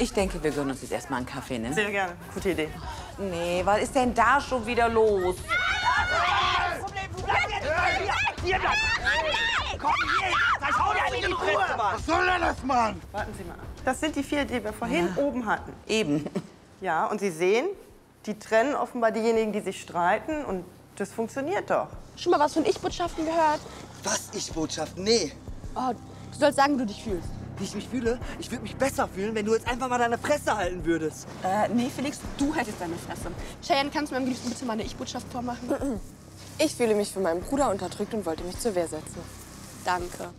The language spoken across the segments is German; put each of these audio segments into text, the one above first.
Ich denke, wir gönnen uns jetzt erstmal einen Kaffee, ne? Sehr gerne. Gute Idee. Nee, was ist denn da schon wieder los? Was soll denn das, Mann? Warten Sie mal. Das sind die vier, die wir vorhin oben hatten. Eben. Ja, und Sie sehen, die trennen offenbar diejenigen, die sich streiten. Und das funktioniert doch. Schon mal was von Ich-Botschaften gehört? Was ich Botschaft? Nee. Oh, du sollst sagen, wie du dich fühlst. Wie ich mich fühle? Ich würde mich besser fühlen, wenn du jetzt einfach mal deine Fresse halten würdest. Äh, nee, Felix, du hältst deine Fresse. Cheyenne, kannst du mir am liebsten bitte mal eine Ich-Botschaft vormachen? Ich fühle mich von meinem Bruder unterdrückt und wollte mich zur Wehr setzen. Danke.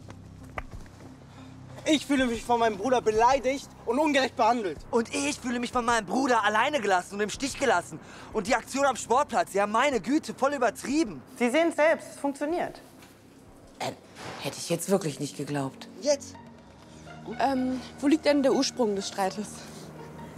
Ich fühle mich von meinem Bruder beleidigt und ungerecht behandelt. Und ich fühle mich von meinem Bruder alleine gelassen und im Stich gelassen. Und die Aktion am Sportplatz, ja meine Güte, voll übertrieben. Sie sehen es selbst, es funktioniert. Äh, hätte ich jetzt wirklich nicht geglaubt. Jetzt. Ähm, wo liegt denn der Ursprung des Streites?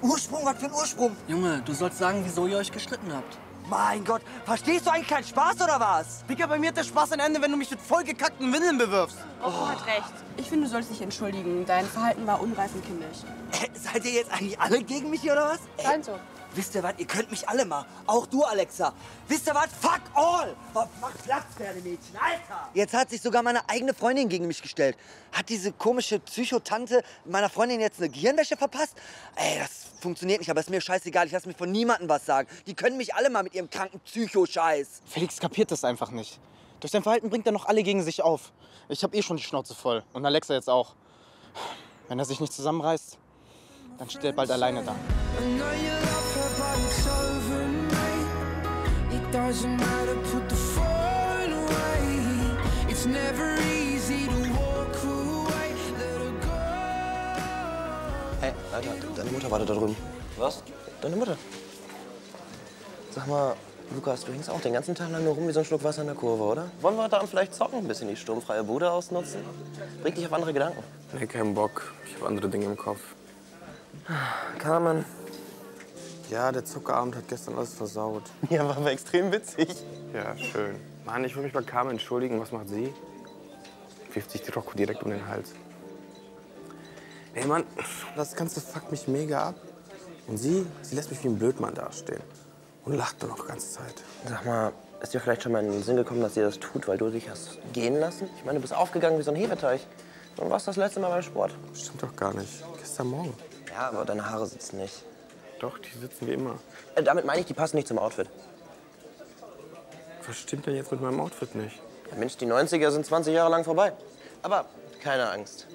Ursprung, was für ein Ursprung? Junge, du sollst sagen, wieso ihr euch gestritten habt. Mein Gott, verstehst du eigentlich keinen Spaß oder was? Digga, bei mir hat der Spaß ein Ende, wenn du mich mit vollgekackten Windeln bewirfst. Oh, hat recht. Ich finde, du sollst dich entschuldigen. Dein Verhalten war unreif und kindisch. Äh, seid ihr jetzt eigentlich alle gegen mich hier oder was? Scheint so. Wisst ihr was, ihr könnt mich alle mal. Auch du, Alexa. Wisst ihr was, fuck all. Oh, mach Platz, Pferdemädchen, Alter. Jetzt hat sich sogar meine eigene Freundin gegen mich gestellt. Hat diese komische Psychotante meiner Freundin jetzt eine Gehirnwäsche verpasst? Ey, das funktioniert nicht, aber ist mir scheißegal. Ich lasse mir von niemandem was sagen. Die können mich alle mal mit ihrem kranken Psycho-Scheiß. Felix kapiert das einfach nicht. Durch sein Verhalten bringt er noch alle gegen sich auf. Ich habe eh schon die Schnauze voll. Und Alexa jetzt auch. Wenn er sich nicht zusammenreißt, dann steht er bald alleine da. Hey, Alter, deine Mutter wartet da drüben. Was? Deine Mutter. Sag mal, Lukas, du hängst auch den ganzen Tag lang nur rum wie so ein Schluck Wasser in der Kurve, oder? Wollen wir heute Abend vielleicht zocken, ein bisschen die sturmfreie Bude ausnutzen? Bringt dich auf andere Gedanken. Nee, keinen Bock. Ich habe andere Dinge im Kopf. Carmen. Ja, der Zuckerabend hat gestern alles versaut. Ja, war aber extrem witzig. Ja, schön. Mann, ich will mich bei Carmen entschuldigen. Was macht sie? Wirft sich die Rocco direkt um den Hals. Ey, Mann, das Ganze fuckt mich mega ab. Und sie, sie lässt mich wie ein Blödmann dastehen. Und lacht dann noch die ganze Zeit. Sag mal, ist dir vielleicht schon mal in den Sinn gekommen, dass sie das tut, weil du dich hast gehen lassen? Ich meine, du bist aufgegangen wie so ein Hefeteig. Wann warst du das letzte Mal beim Sport? Stimmt doch gar nicht. Gestern Morgen. Ja, aber deine Haare sitzen nicht. Doch, die sitzen wie immer. Äh, damit meine ich, die passen nicht zum Outfit. Was stimmt denn jetzt mit meinem Outfit nicht? Ja, Mensch, die 90er sind 20 Jahre lang vorbei. Aber keine Angst.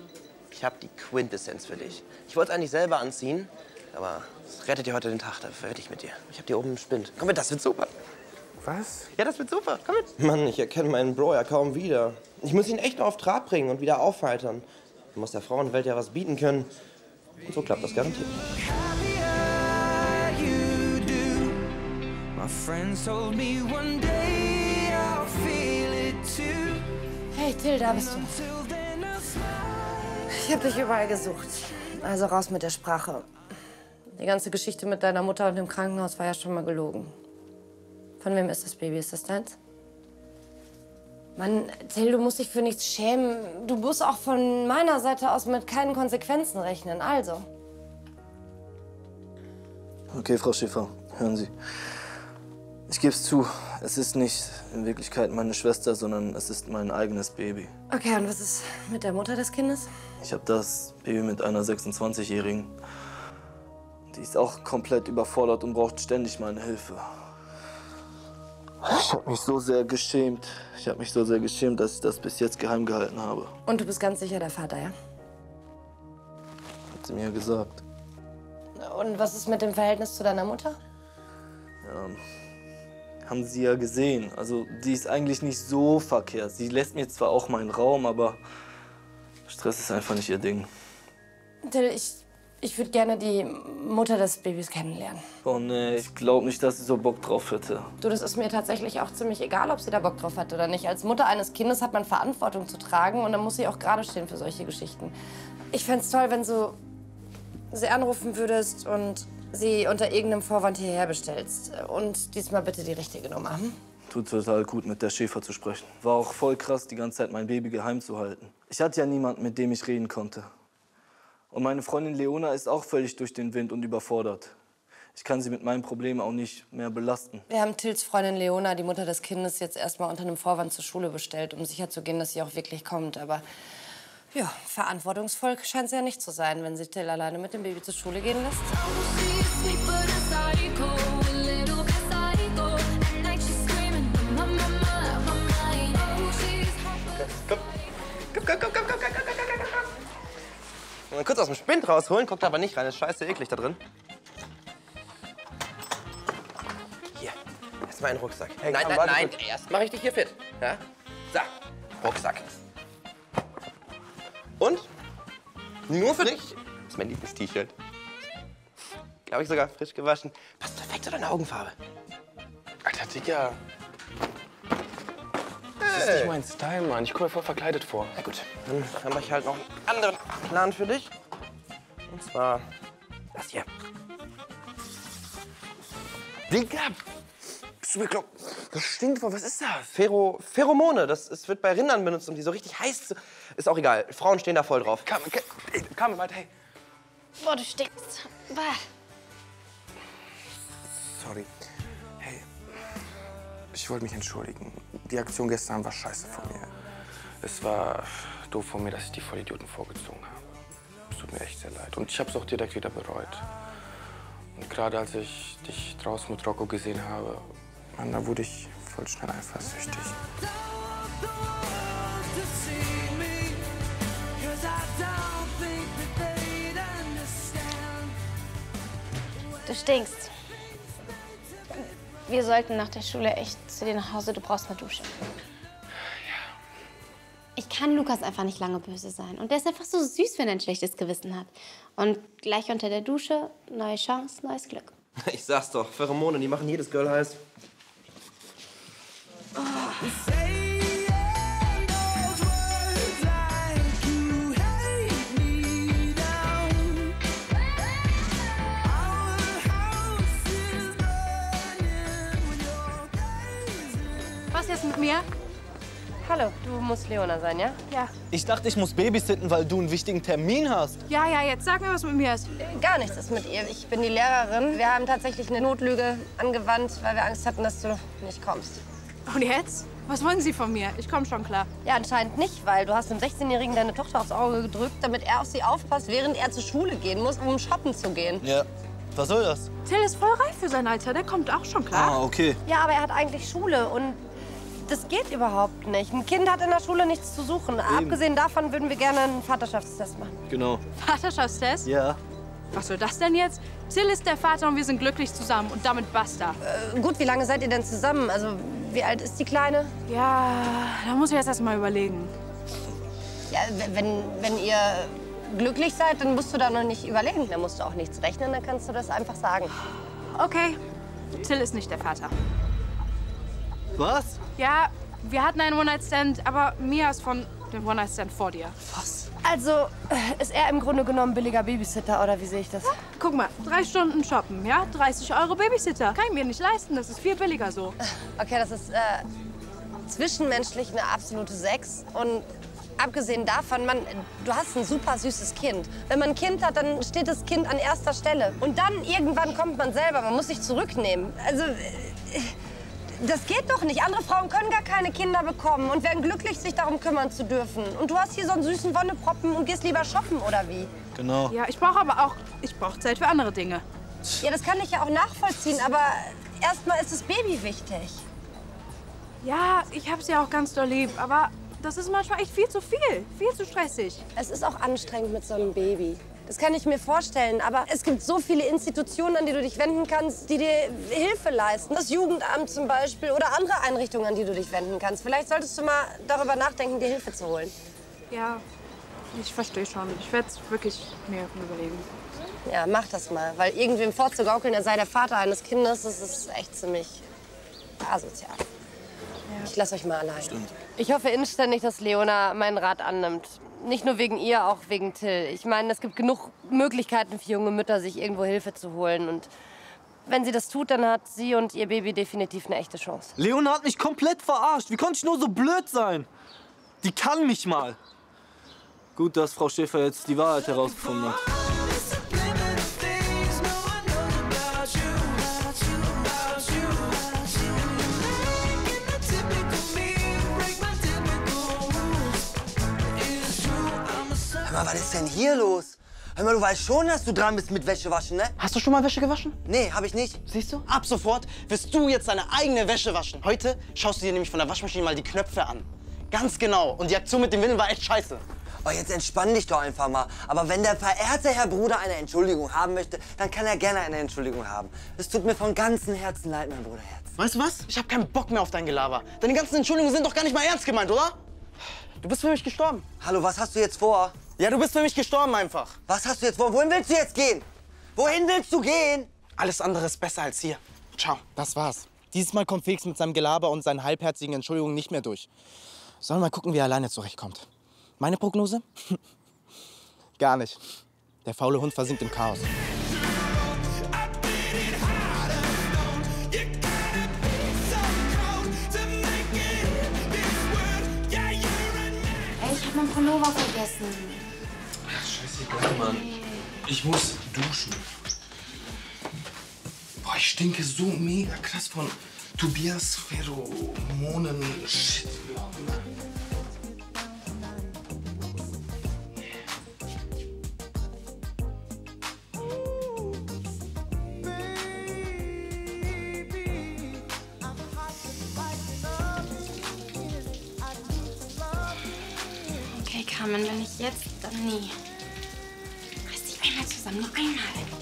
Ich habe die Quintessenz für dich. Ich wollte es eigentlich selber anziehen, aber es rettet dir heute den Tag. Da werde ich mit dir. Ich habe dir oben einen Spind. Komm mit, das wird super. Was? Ja, das wird super. Komm mit. Mann, ich erkenne meinen Bro ja kaum wieder. Ich muss ihn echt auf Trab bringen und wieder aufheitern. Man muss der Frauenwelt ja was bieten können. Und so klappt das garantiert. Hey, Till, da bist du. Ich habe dich überall gesucht. Also raus mit der Sprache. Die ganze Geschichte mit deiner Mutter und dem Krankenhaus war ja schon mal gelogen. Von wem ist das Baby? Ist das deins? Mann, Till, du musst dich für nichts schämen. Du musst auch von meiner Seite aus mit keinen Konsequenzen rechnen. Also. Okay, Frau Schäfer, hören Sie. Ich gebe es zu, es ist nicht in Wirklichkeit meine Schwester, sondern es ist mein eigenes Baby. Okay, und was ist mit der Mutter des Kindes? Ich habe das Baby mit einer 26-Jährigen. Die ist auch komplett überfordert und braucht ständig meine Hilfe. Ich habe mich so sehr geschämt. Ich habe mich so sehr geschämt, dass ich das bis jetzt geheim gehalten habe. Und du bist ganz sicher der Vater, ja? Hat sie mir gesagt. Und was ist mit dem Verhältnis zu deiner Mutter? Ja, haben Sie ja gesehen. Also, die ist eigentlich nicht so verkehrt. Sie lässt mir zwar auch meinen Raum, aber Stress ist einfach nicht ihr Ding. Till, ich, ich würde gerne die Mutter des Babys kennenlernen. Oh nee, ich glaube nicht, dass sie so Bock drauf hätte. Du, das ist mir tatsächlich auch ziemlich egal, ob sie da Bock drauf hat oder nicht. Als Mutter eines Kindes hat man Verantwortung zu tragen und dann muss sie auch gerade stehen für solche Geschichten. Ich fände es toll, wenn du sie anrufen würdest und sie unter irgendeinem Vorwand hierher bestellst. Und diesmal bitte die richtige Nummer. Hm? Tut total gut, mit der Schäfer zu sprechen. War auch voll krass, die ganze Zeit mein Baby geheim zu halten. Ich hatte ja niemanden, mit dem ich reden konnte. Und meine Freundin Leona ist auch völlig durch den Wind und überfordert. Ich kann sie mit meinen Problemen auch nicht mehr belasten. Wir haben Tills Freundin Leona, die Mutter des Kindes, jetzt erstmal unter einem Vorwand zur Schule bestellt, um sicherzugehen, dass sie auch wirklich kommt. Aber ja, verantwortungsvoll scheint sie ja nicht zu sein, wenn sie Till alleine mit dem Baby zur Schule gehen lässt. Komm, komm, komm, komm, komm, komm, komm, komm, komm, komm, komm. Mal kurz aus dem Spind rausholen, guckt aber nicht rein, ist scheiße eklig da drin. Hier, erstmal einen Rucksack. Hey, nein, nein, warte nein, erst mach ich dich hier fit. Ja? So, Rucksack. Und? Nur für dich? Das ist mein Lieblings-T-Shirt. Glaube ich sogar frisch gewaschen. Passt perfekt zu deiner Augenfarbe. Alter, Digga. Das ist nicht mein Style, Mann. Ich komme mir voll verkleidet vor. Na gut, dann habe ich halt noch einen anderen Plan für dich. Und zwar das hier. Digga! Bist du bekloppt? Das stinkt voll. Was ist das? Phero, Pheromone, das ist, wird bei Rindern benutzt, um die so richtig heiß zu... Ist auch egal, Frauen stehen da voll drauf. Komm, komm, warte, hey. Boah, du stinkst. Bah. Sorry. Hey, ich wollte mich entschuldigen. Die Aktion gestern war scheiße von mir. Es war doof von mir, dass ich die Vollidioten vorgezogen habe. Es tut mir echt sehr leid. Und ich habe es auch direkt wieder bereut. Und gerade als ich dich draußen mit Rocco gesehen habe, Mann, da wurde ich voll schnell eifersüchtig. Du stinkst. Wir sollten nach der Schule echt zu dir nach Hause. Du brauchst eine Dusche. Ich kann Lukas einfach nicht lange böse sein. Und der ist einfach so süß, wenn er ein schlechtes Gewissen hat. Und gleich unter der Dusche, neue Chance, neues Glück. Ich sag's doch, Pheromone, die machen jedes Girl heiß. Was jetzt mit mir? Hallo, du musst Leona sein, ja? Ja. Ich dachte, ich muss babysitten, weil du einen wichtigen Termin hast. Ja, ja, jetzt sag mir, was mit mir ist. Gar nichts ist mit ihr. Ich bin die Lehrerin. Wir haben tatsächlich eine Notlüge angewandt, weil wir Angst hatten, dass du nicht kommst. Und jetzt? Was wollen Sie von mir? Ich komme schon klar. Ja, anscheinend nicht, weil du hast dem 16-Jährigen deine Tochter aufs Auge gedrückt, damit er auf sie aufpasst, während er zur Schule gehen muss, um shoppen zu gehen. Ja. Was soll das? Till ist voll reif für sein Alter. Der kommt auch schon klar. Ah, okay. Ja, aber er hat eigentlich Schule und das geht überhaupt nicht. Ein Kind hat in der Schule nichts zu suchen. Abgesehen davon würden wir gerne einen Vaterschaftstest machen. Genau. Vaterschaftstest? Ja. Was soll das denn jetzt? Till ist der Vater und wir sind glücklich zusammen und damit basta. Äh, gut, wie lange seid ihr denn zusammen? Also, wie alt ist die Kleine? Ja, da muss ich jetzt erst mal überlegen. Ja, wenn, wenn ihr glücklich seid, dann musst du da noch nicht überlegen. Da musst du auch nichts rechnen, dann kannst du das einfach sagen. Okay, Till ist nicht der Vater. Was? Ja, wir hatten einen One-Night-Stand, aber Mia ist von dem One-Night-Stand vor dir. Was? Also, äh, ist er im Grunde genommen billiger Babysitter, oder wie sehe ich das? Guck mal, drei Stunden shoppen, ja? 30 Euro Babysitter. Kann ich mir nicht leisten, das ist viel billiger so. Okay, das ist äh, zwischenmenschlich eine absolute Sechs. Und abgesehen davon, man, du hast ein super süßes Kind. Wenn man ein Kind hat, dann steht das Kind an erster Stelle. Und dann irgendwann kommt man selber, man muss sich zurücknehmen. Also, äh, das geht doch nicht. Andere Frauen können gar keine Kinder bekommen und werden glücklich, sich darum kümmern zu dürfen. Und du hast hier so einen süßen Wonneproppen und gehst lieber shoppen, oder wie? Genau. Ja, ich brauche aber auch, ich brauche Zeit für andere Dinge. Ja, das kann ich ja auch nachvollziehen, aber erstmal ist das Baby wichtig. Ja, ich hab's ja auch ganz doll lieb, aber das ist manchmal echt viel zu viel, viel zu stressig. Es ist auch anstrengend mit so einem Baby. Das kann ich mir vorstellen, aber es gibt so viele Institutionen, an die du dich wenden kannst, die dir Hilfe leisten. Das Jugendamt zum Beispiel oder andere Einrichtungen, an die du dich wenden kannst. Vielleicht solltest du mal darüber nachdenken, dir Hilfe zu holen. Ja, ich verstehe schon. Ich werde es wirklich mir überlegen. Ja, mach das mal, weil irgendwem vorzugaukeln, er sei der Vater eines Kindes, das ist echt ziemlich asozial. Ich lasse euch mal allein. Ich hoffe inständig, dass Leona meinen Rat annimmt. Nicht nur wegen ihr, auch wegen Till. Ich meine, es gibt genug Möglichkeiten für junge Mütter, sich irgendwo Hilfe zu holen. Und wenn sie das tut, dann hat sie und ihr Baby definitiv eine echte Chance. Leona hat mich komplett verarscht. Wie konnte ich nur so blöd sein? Die kann mich mal. Gut, dass Frau Schäfer jetzt die Wahrheit herausgefunden hat. Was ist denn hier los? Hör mal, du weißt schon, dass du dran bist mit Wäsche waschen, ne? Hast du schon mal Wäsche gewaschen? Nee, hab ich nicht. Siehst du? Ab sofort wirst du jetzt deine eigene Wäsche waschen. Heute schaust du dir nämlich von der Waschmaschine mal die Knöpfe an. Ganz genau. Und die Aktion mit dem Willen war echt scheiße. Oh, jetzt entspann dich doch einfach mal. Aber wenn der verehrte Herr Bruder eine Entschuldigung haben möchte, dann kann er gerne eine Entschuldigung haben. Es tut mir von ganzem Herzen leid, mein Bruderherz. Weißt du was? Ich hab keinen Bock mehr auf dein Gelaber. Deine ganzen Entschuldigungen sind doch gar nicht mal ernst gemeint, oder? Du bist für mich gestorben. Hallo, was hast du jetzt vor? Ja, du bist für mich gestorben einfach. Was hast du jetzt vor? Wohin willst du jetzt gehen? Wohin willst du gehen? Alles andere ist besser als hier. Ciao. Das war's. Dieses Mal kommt Felix mit seinem Gelaber und seinen halbherzigen Entschuldigungen nicht mehr durch. Sollen wir mal gucken, wie er alleine zurechtkommt. Meine Prognose? Gar nicht. Der faule Hund versinkt im Chaos. Mann. Ich muss duschen. Boah, ich stinke so mega krass von Tobias Pheromonen. Shit. Okay, Carmen, wenn nicht jetzt, dann nie. Reiß dich einmal zusammen, nur einmal.